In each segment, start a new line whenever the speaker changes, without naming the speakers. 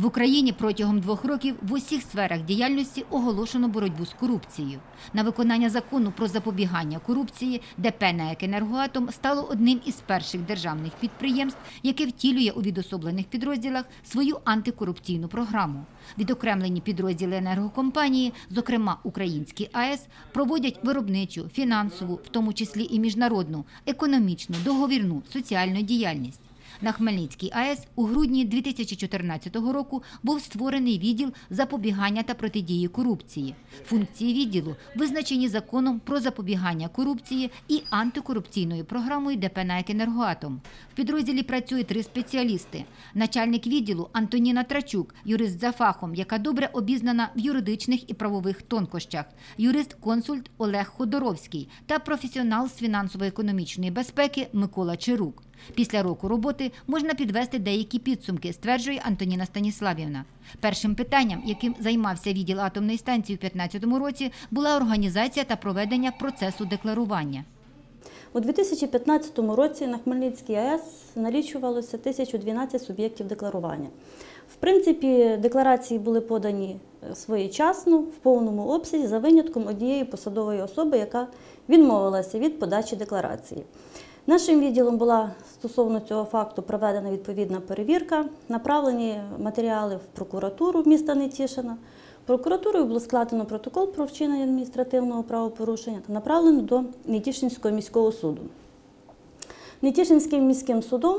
В Україні протягом двох років в усіх сферах діяльності оголошено боротьбу з корупцією. На виконання закону про запобігання корупції ДП «НАЕК Енергоатом» стало одним із перших державних підприємств, яке втілює у відособлених підрозділах свою антикорупційну програму. Відокремлені підрозділи енергокомпанії, зокрема українські АЕС, проводять виробничу, фінансову, в тому числі і міжнародну, економічну, договірну, соціальну діяльність. На Хмельницькій АЕС у грудні 2014 року був створений відділ запобігання та протидії корупції. Функції відділу визначені законом про запобігання корупції і антикорупційною програмою ДП «НАЕК Енергоатом. В підрозділі працює три спеціалісти: начальник відділу Антоніна Трачук, юрист за фахом, яка добре обізнана в юридичних і правових тонкощах, юрист-консульт Олег Ходоровський та професіонал з фінансово-економічної безпеки Микола Чирук. Після року роботи можна підвести деякі підсумки, стверджує Антоніна Станіславівна. Першим питанням, яким займався відділ атомної станції у 2015 році, була організація та проведення процесу декларування.
У 2015 році на Хмельницькій АЕС налічувалося 1012 суб'єктів декларування. В принципі, декларації були подані е, своєчасно, в повному обсязі, за винятком однієї посадової особи, яка відмовилася від подачі декларації. Нашим відділом була стосовно цього факту проведена відповідна перевірка, направлені матеріали в прокуратуру міста Нетішина. Прокуратурою було складено протокол про вчинення адміністративного правопорушення та направлено до Нетішинського міського суду. Нетішинським міським судом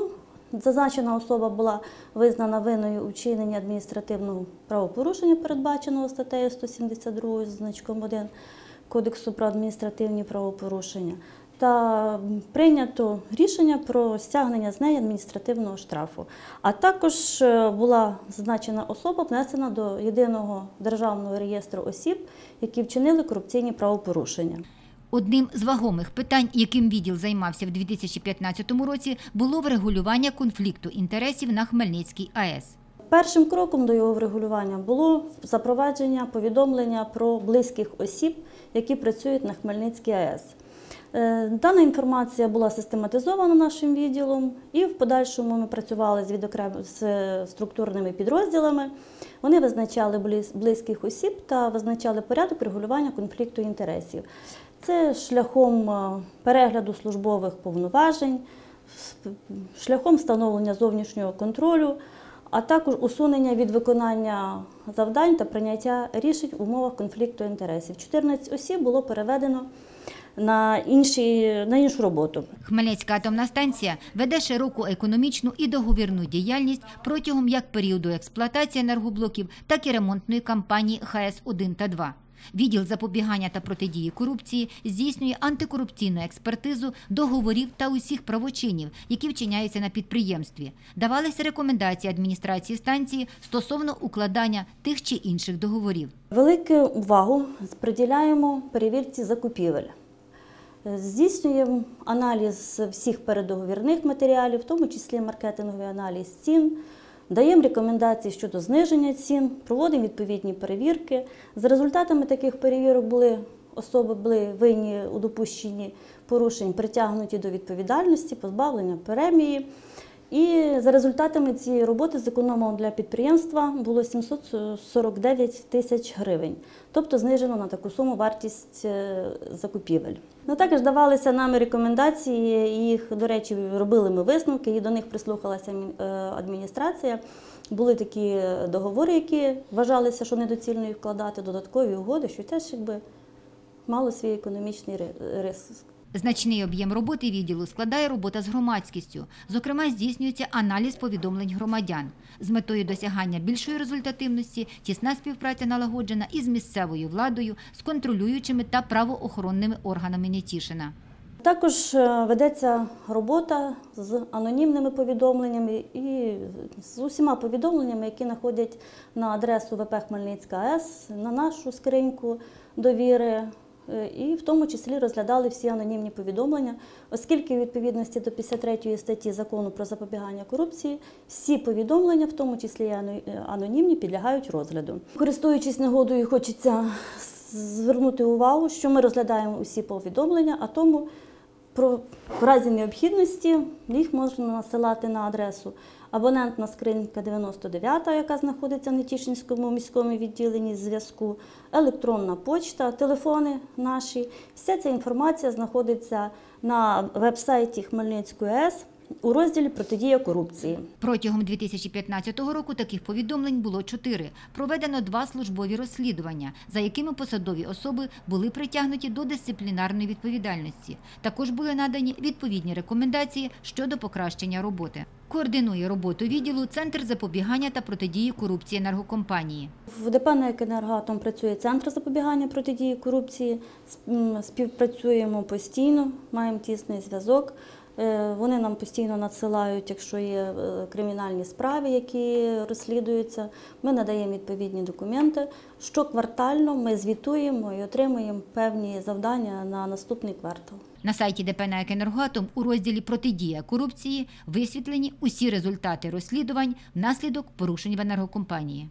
зазначена особа була визнана винною у вчиненні адміністративного правопорушення, передбаченого статтею 172 з значком 1 Кодексу про адміністративні правопорушення та прийнято рішення про стягнення з неї адміністративного штрафу. А також е, була зазначена особа внесена до єдиного державного реєстру осіб, які вчинили корупційні правопорушення.
Одним з вагомих питань, яким відділ займався в 2015 році, було врегулювання конфлікту інтересів на Хмельницькій АЕС.
Першим кроком до його врегулювання було запровадження повідомлення про близьких осіб, які працюють на Хмельницькій АЕС. Е, Дана інформація була систематизована нашим відділом, і в подальшому ми працювали з відокрем... з структурними підрозділами. Вони визначали близьких осіб та визначали порядок регулювання конфлікту інтересів. Це шляхом е, перегляду службових повноважень, шляхом встановлення зовнішнього контролю, а також усунення від виконання завдань та прийняття рішень в умовах конфлікту інтересів. 14 осіб було переведено на, інші, на іншу роботу.
Хмельницька атомна станція веде широку економічну і договірну діяльність протягом як періоду експлуатації енергоблоків, так і ремонтної кампанії ХС-1 та 2. Відділ запобігання та протидії корупції здійснює антикорупційну експертизу договорів та усіх правочинів, які вчиняються на підприємстві. Давалися рекомендації адміністрації станції стосовно укладання тих чи інших договорів.
Велику увагу приділяємо перевірці закупівель. Здійснюємо аналіз всіх передоговірних матеріалів, в тому числі маркетинговий аналіз цін, даємо рекомендації щодо зниження цін, проводимо відповідні перевірки. За результатами таких перевірок були особи були винні у допущенні порушень, притягнуті до відповідальності, позбавлення премії. І за результатами цієї роботи зекономлено для підприємства було 749 тисяч гривень, тобто знижено на таку суму вартість е, закупівель. Ну, також давалися нами рекомендації, їх, до речі, робили ми висновки, і до них прислухалася е, адміністрація. Були такі договори, які вважалися, що недоцільно їх вкладати, додаткові угоди, що теж якби мало свій економічний ри- рис.
Значний об'єм роботи відділу складає робота з громадськістю. Зокрема, здійснюється аналіз повідомлень громадян. З метою досягання більшої результативності тісна співпраця налагоджена із місцевою владою, з контролюючими та правоохоронними органами Нетішина.
Також е, ведеться робота з анонімними повідомленнями і з усіма повідомленнями, які знаходять на адресу ВП Хмельницька АЕС, на нашу скриньку довіри. Е, І в тому числі розглядали всі анонімні повідомлення, оскільки у відповідності до 53 статті закону про запобігання корупції всі повідомлення, в тому числі і е, анонімні, підлягають розгляду. Користуючись нагодою, хочеться звернути увагу, що ми розглядаємо усі повідомлення, а тому Про в разі необхідності їх можна насилати на адресу абонентна скринька 99, яка знаходиться в Нетішинському міському відділенні зв'язку, електронна почта, телефони наші. Вся ця інформація знаходиться на веб-сайті Хмельницької АЕС у розділі Протидія корупції.
Протягом 2015 року таких повідомлень було чотири. Проведено два службові розслідування, за якими посадові особи були притягнуті до дисциплінарної відповідальності. Також були надані відповідні рекомендації щодо покращення роботи. Координує роботу відділу Центр запобігання та протидії корупції енергокомпанії.
В ДП «НЕК «Енергоатом» працює центр запобігання протидії корупції. Співпрацюємо постійно, маємо тісний зв'язок. Е, Вони нам постійно надсилають, якщо є е, кримінальні справи, які розслідуються. Ми надаємо відповідні документи. Щоквартально ми звітуємо і отримуємо певні завдання на наступний квартал.
На сайті ДП «НАЕК «Енергоатом» у розділі Протидія корупції висвітлені усі результати розслідувань внаслідок порушень в енергокомпанії.